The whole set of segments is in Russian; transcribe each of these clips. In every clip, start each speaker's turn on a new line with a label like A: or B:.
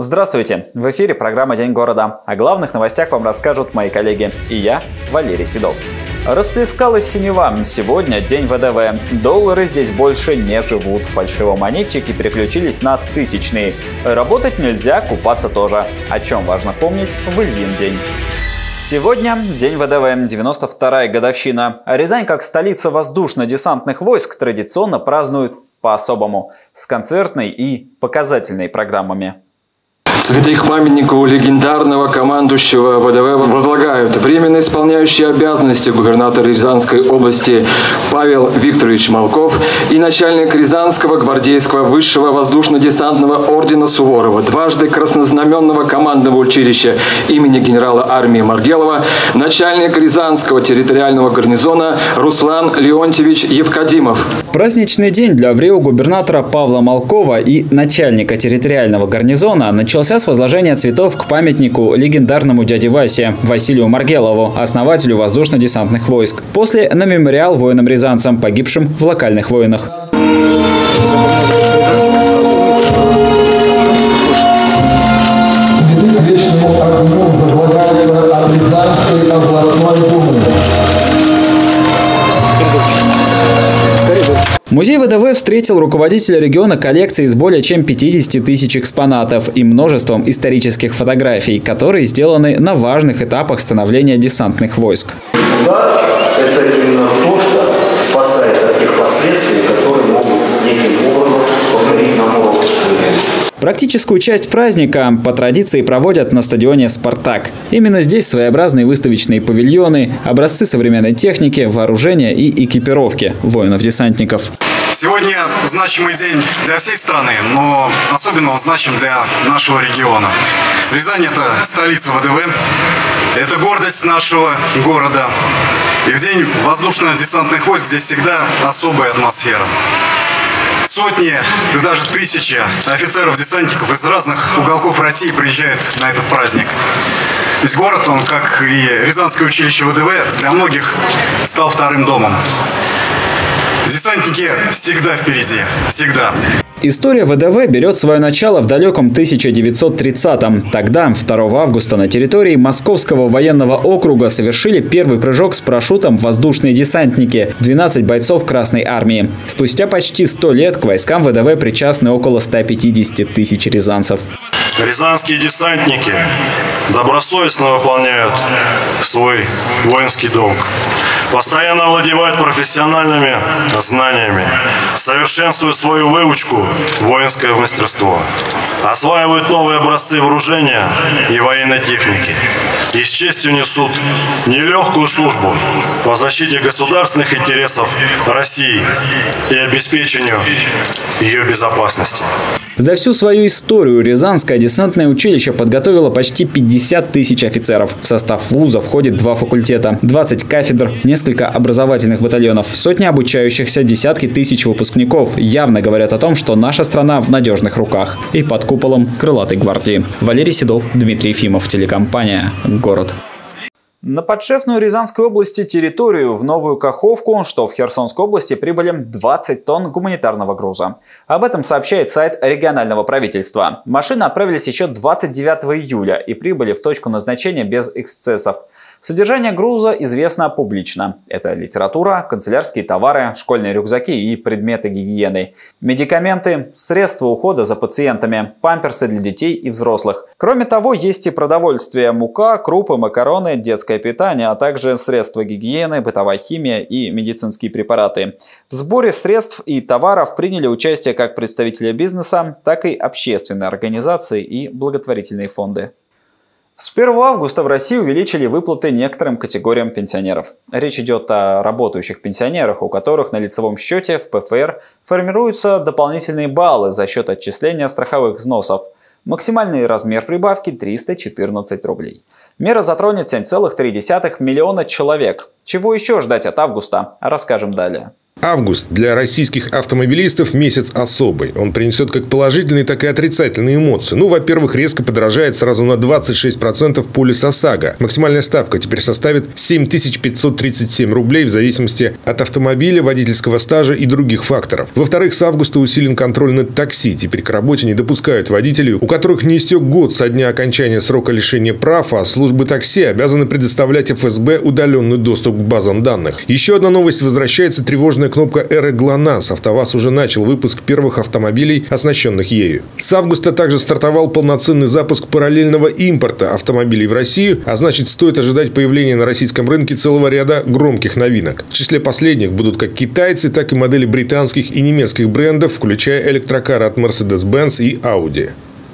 A: Здравствуйте! В эфире программа «День города». О главных новостях вам расскажут мои коллеги и я, Валерий Седов. Расплескалась синева. Сегодня день ВДВ. Доллары здесь больше не живут. Фальшивомонетчики переключились на тысячные. Работать нельзя, купаться тоже. О чем важно помнить в Ильин день. Сегодня день ВДВ, 92-я годовщина. Рязань, как столица воздушно-десантных войск, традиционно празднует по-особому, с концертной и показательной программами.
B: Цветы к памятнику легендарного командующего ВДВ возлагают временно исполняющий обязанности губернатора Рязанской области Павел Викторович Малков и начальник Рязанского гвардейского высшего воздушно-десантного ордена Суворова, дважды краснознаменного командного училища имени генерала армии Маргелова, начальник Рязанского территориального гарнизона Руслан Леонтьевич Евкадимов.
A: Праздничный день для ВРИО губернатора Павла Малкова и начальника территориального гарнизона начался с возложения цветов к памятнику легендарному дяде Васе Василию Маргелову, основателю воздушно-десантных войск. После на мемориал воинам-рязанцам, погибшим в локальных войнах. Музей ВДВ встретил руководителя региона коллекции из более чем 50 тысяч экспонатов и множеством исторических фотографий, которые сделаны на важных этапах становления десантных войск.
C: Удар – это именно то, что спасает от тех последствий, которые могут неким образом
A: Практическую часть праздника по традиции проводят на стадионе «Спартак». Именно здесь своеобразные выставочные павильоны, образцы современной техники, вооружения и экипировки воинов-десантников.
D: Сегодня значимый день для всей страны, но особенно он значим для нашего региона. Рязань – это столица ВДВ, это гордость нашего города. И в день воздушно-десантных войск здесь всегда особая атмосфера сотни, да даже тысячи офицеров-десантников из разных уголков России приезжают на этот праздник. То есть город, он, как и Рязанское училище ВДВ, для многих стал вторым домом. Десантники всегда впереди, всегда.
A: История ВДВ берет свое начало в далеком 1930-м. Тогда, 2 августа, на территории Московского военного округа совершили первый прыжок с парашютом воздушные десантники – 12 бойцов Красной армии. Спустя почти 100 лет к войскам ВДВ причастны около 150 тысяч рязанцев.
E: Рязанские десантники добросовестно выполняют свой воинский долг. Постоянно овладевают профессиональными знаниями, совершенствуют свою выучку, воинское мастерство, осваивают новые образцы вооружения и военной техники и с честью несут нелегкую службу по защите государственных интересов России и обеспечению ее безопасности.
A: За всю свою историю Рязанское десантное училище подготовило почти 50 тысяч офицеров. В состав вуза входит два факультета, 20 кафедр, несколько образовательных батальонов, сотни обучающихся, десятки тысяч выпускников явно говорят о том, что наша страна в надежных руках и под куполом крылатой гвардии. Валерий Седов, Дмитрий Ефимов, телекомпания «Город». На подшефную Рязанской области территорию в Новую Каховку, что в Херсонской области, прибыли 20 тонн гуманитарного груза. Об этом сообщает сайт регионального правительства. Машины отправились еще 29 июля и прибыли в точку назначения без эксцессов. Содержание груза известно публично. Это литература, канцелярские товары, школьные рюкзаки и предметы гигиены, медикаменты, средства ухода за пациентами, памперсы для детей и взрослых. Кроме того, есть и продовольствие, мука, крупы, макароны, детское питание, а также средства гигиены, бытовая химия и медицинские препараты. В сборе средств и товаров приняли участие как представители бизнеса, так и общественные организации и благотворительные фонды. С 1 августа в России увеличили выплаты некоторым категориям пенсионеров. Речь идет о работающих пенсионерах, у которых на лицевом счете в ПФР формируются дополнительные баллы за счет отчисления страховых взносов. Максимальный размер прибавки 314 рублей. Мера затронет 7,3 миллиона человек. Чего еще ждать от августа, расскажем далее.
F: Август для российских автомобилистов месяц особый. Он принесет как положительные, так и отрицательные эмоции. Ну, во-первых, резко подорожает сразу на 26% полис ОСАГО. Максимальная ставка теперь составит 7537 рублей в зависимости от автомобиля, водительского стажа и других факторов. Во-вторых, с августа усилен контроль над такси. Теперь к работе не допускают водителей, у которых не истек год со дня окончания срока лишения прав, а службы такси обязаны предоставлять ФСБ удаленный доступ к базам данных. Еще одна новость. Возвращается тревожная красная кнопка эры ГЛОНАСС. АвтоВАЗ уже начал выпуск первых автомобилей, оснащенных ею. С августа также стартовал полноценный запуск параллельного импорта автомобилей в Россию, а значит стоит ожидать появления на российском рынке целого ряда громких новинок. В числе последних будут как китайцы, так и модели британских и немецких брендов, включая электрокары от Mercedes-Benz и Audi.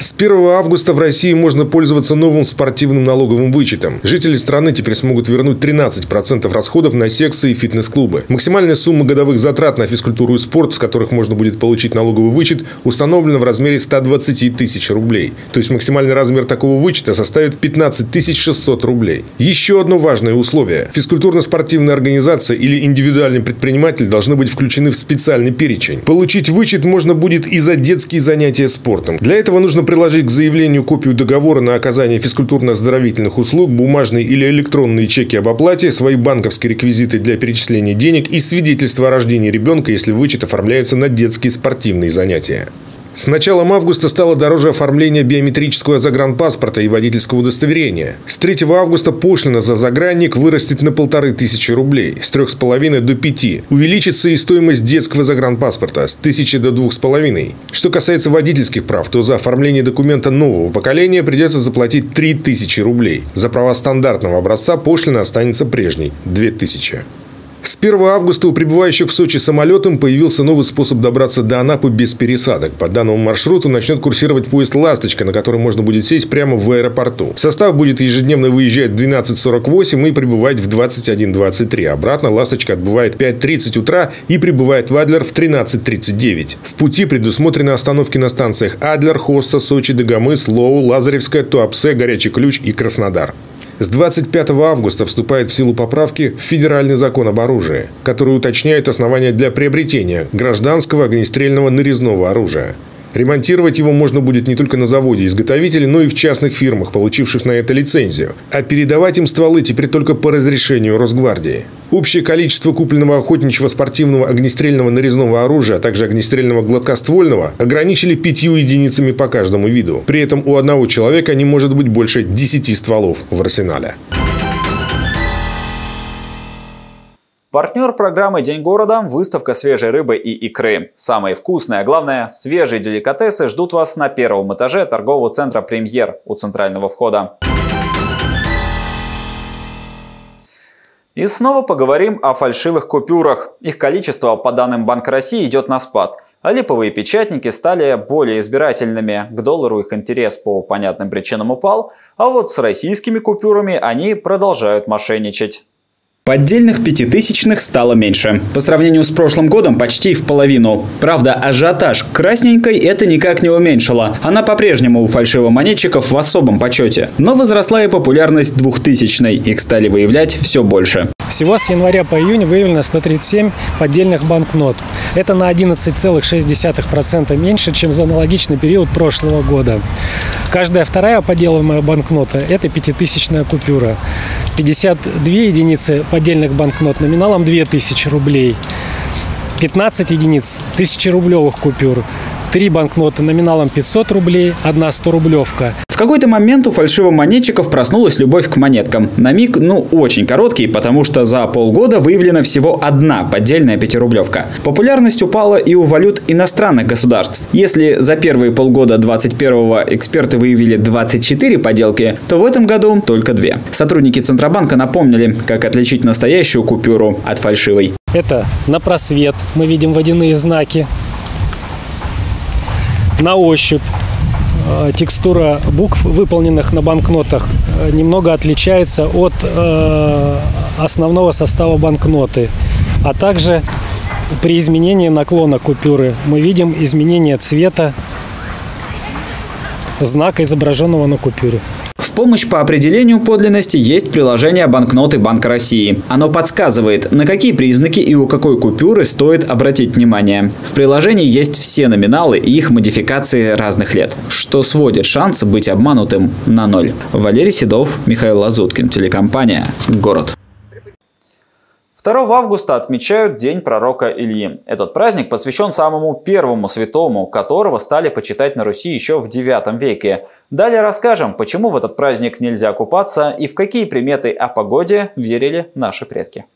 F: С 1 августа в России можно пользоваться новым спортивным налоговым вычетом. Жители страны теперь смогут вернуть 13% расходов на секции и фитнес-клубы. Максимальная сумма годовых затрат на физкультуру и спорт, с которых можно будет получить налоговый вычет, установлена в размере 120 тысяч рублей. То есть максимальный размер такого вычета составит 15 600 рублей. Еще одно важное условие. Физкультурно-спортивная организация или индивидуальный предприниматель должны быть включены в специальный перечень. Получить вычет можно будет и за детские занятия спортом. Для этого нужно приложить к заявлению копию договора на оказание физкультурно-оздоровительных услуг, бумажные или электронные чеки об оплате, свои банковские реквизиты для перечисления денег и свидетельство о рождении ребенка, если вычет оформляется на детские спортивные занятия. С началом августа стало дороже оформление биометрического загранпаспорта и водительского удостоверения. С 3 августа пошлина за загранник вырастет на полторы тысячи рублей, с трех с половиной до пяти. Увеличится и стоимость детского загранпаспорта с тысячи до двух с половиной. Что касается водительских прав, то за оформление документа нового поколения придется заплатить 3000 рублей. За права стандартного образца пошлина останется прежней – 2000. С 1 августа у прибывающих в Сочи самолетом появился новый способ добраться до Анапы без пересадок. По данному маршруту начнет курсировать поезд «Ласточка», на который можно будет сесть прямо в аэропорту. Состав будет ежедневно выезжать в 12.48 и прибывать в 21.23. Обратно «Ласточка» отбывает в 5.30 утра и прибывает в Адлер в 13.39. В пути предусмотрены остановки на станциях Адлер, Хоста, Сочи, Дагомыс, Лоу, Лазаревская, Туапсе, Горячий Ключ и Краснодар. С 25 августа вступает в силу поправки в Федеральный закон об оружии, который уточняет основания для приобретения гражданского огнестрельного нарезного оружия. Ремонтировать его можно будет не только на заводе-изготовителе, но и в частных фирмах, получивших на это лицензию. А передавать им стволы теперь только по разрешению Росгвардии. Общее количество купленного охотничьего спортивного огнестрельного нарезного оружия, а также огнестрельного гладкоствольного ограничили пятью единицами по каждому виду. При этом у одного человека не может быть больше 10 стволов в арсенале.
A: Партнер программы «День города» – выставка свежей рыбы и икры. Самые вкусные, а главное – свежие деликатесы ждут вас на первом этаже торгового центра «Премьер» у центрального входа. И снова поговорим о фальшивых купюрах. Их количество, по данным Банка России, идет на спад. А липовые печатники стали более избирательными. К доллару их интерес по понятным причинам упал, а вот с российскими купюрами они продолжают мошенничать. Поддельных пятитысячных стало меньше. По сравнению с прошлым годом почти в половину. Правда, ажиотаж красненькой это никак не уменьшило. Она по-прежнему у фальшивомонетчиков в особом почете. Но возросла и популярность двухтысячной. Их стали выявлять все больше.
G: Всего с января по июнь выявлено 137 поддельных банкнот. Это на 11,6% меньше, чем за аналогичный период прошлого года. Каждая вторая подделываемая банкнота – это пятитысячная купюра. 52 единицы поддельных банкнот номиналом 2000 рублей. 15 единиц тысячерублевых купюр, три банкноты номиналом 500 рублей, одна 100-рублевка
A: какой-то момент у фальшивомонетчиков проснулась любовь к монеткам. На миг, ну, очень короткий, потому что за полгода выявлена всего одна поддельная пятирублевка. Популярность упала и у валют иностранных государств. Если за первые полгода 21-го эксперты выявили 24 подделки, то в этом году только две. Сотрудники Центробанка напомнили, как отличить настоящую купюру от фальшивой.
G: Это на просвет мы видим водяные знаки, на ощупь Э, текстура букв, выполненных на банкнотах, э, немного отличается от э, основного состава банкноты. А также при изменении наклона купюры мы видим изменение цвета знака, изображенного на купюре.
A: В помощь по определению подлинности есть приложение банкноты Банка России. Оно подсказывает, на какие признаки и у какой купюры стоит обратить внимание. В приложении есть все номиналы и их модификации разных лет, что сводит шансы быть обманутым на ноль. Валерий Седов, Михаил Лазуткин, телекомпания «Город». 2 августа отмечают День пророка Ильи. Этот праздник посвящен самому первому святому, которого стали почитать на Руси еще в IX веке. Далее расскажем, почему в этот праздник нельзя купаться и в какие приметы о погоде верили наши предки.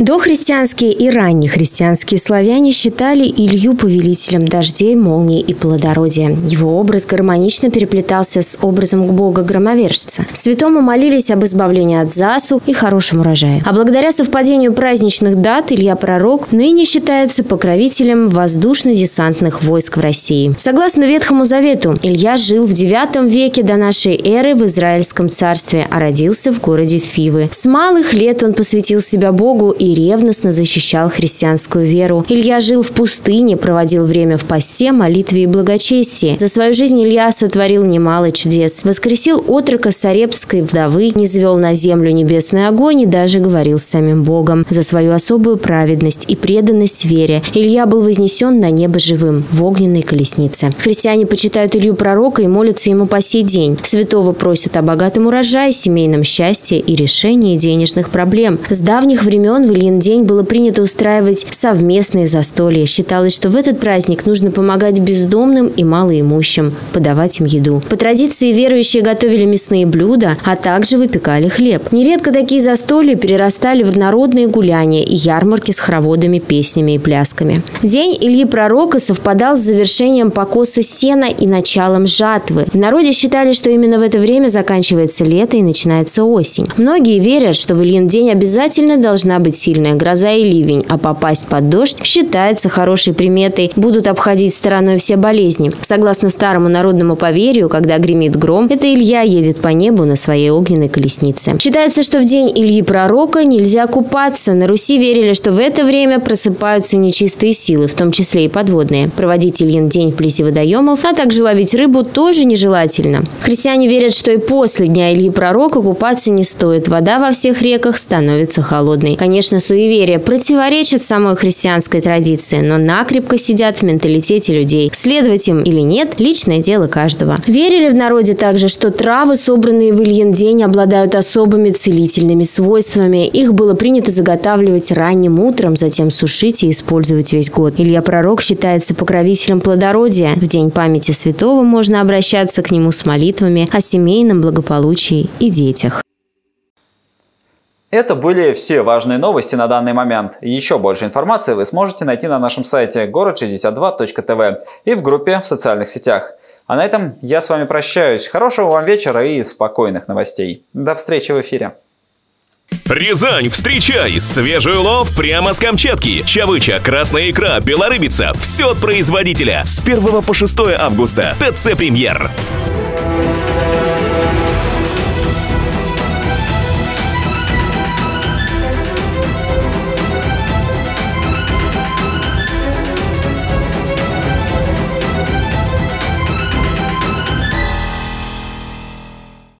H: Дохристианские и раннехристианские славяне считали Илью повелителем дождей, молний и плодородия. Его образ гармонично переплетался с образом бога-громовержца. Святому молились об избавлении от засух и хорошем урожае. А благодаря совпадению праздничных дат Илья Пророк ныне считается покровителем воздушно-десантных войск в России. Согласно Ветхому Завету, Илья жил в IX веке до нашей эры в Израильском царстве, а родился в городе Фивы. С малых лет он посвятил себя Богу и ревностно защищал христианскую веру. Илья жил в пустыне, проводил время в посте, молитве и благочестии. За свою жизнь Илья сотворил немало чудес. Воскресил отрока Сарепской вдовы, не звел на землю небесный огонь и даже говорил с самим Богом. За свою особую праведность и преданность вере Илья был вознесен на небо живым в огненной колеснице. Христиане почитают Илью пророка и молятся ему по сей день. Святого просят о богатом урожае, семейном счастье и решении денежных проблем. С давних времен в Ильин день было принято устраивать совместные застолья. Считалось, что в этот праздник нужно помогать бездомным и малоимущим, подавать им еду. По традиции верующие готовили мясные блюда, а также выпекали хлеб. Нередко такие застолья перерастали в народные гуляния и ярмарки с хороводами, песнями и плясками. День Ильи Пророка совпадал с завершением покоса сена и началом жатвы. В народе считали, что именно в это время заканчивается лето и начинается осень. Многие верят, что в Ильин день обязательно должна быть сильная гроза и ливень, а попасть под дождь считается хорошей приметой. Будут обходить стороной все болезни. Согласно старому народному поверью, когда гремит гром, это Илья едет по небу на своей огненной колеснице. Считается, что в день Ильи Пророка нельзя купаться. На Руси верили, что в это время просыпаются нечистые силы, в том числе и подводные. Проводить Ильин день вблизи водоемов, а также ловить рыбу тоже нежелательно. Христиане верят, что и после дня Ильи Пророка купаться не стоит. Вода во всех реках становится холодной. Конечно, Конечно, суеверия противоречат самой христианской традиции, но накрепко сидят в менталитете людей. Следовать им или нет – личное дело каждого. Верили в народе также, что травы, собранные в Ильин день, обладают особыми целительными свойствами. Их было принято заготавливать ранним утром, затем сушить и использовать весь год. Илья Пророк считается покровителем плодородия. В день памяти святого можно обращаться к нему с молитвами о семейном благополучии и детях.
A: Это были все важные новости на данный момент. Еще больше информации вы сможете найти на нашем сайте город62.тв и в группе в социальных сетях. А на этом я с вами прощаюсь. Хорошего вам вечера и спокойных новостей. До встречи в эфире.
I: Рязань, встречай! Свежий улов прямо с Камчатки. Чавыча, красная икра, белорыбица. Все от производителя. С 1 по 6 августа. ТЦ «Премьер».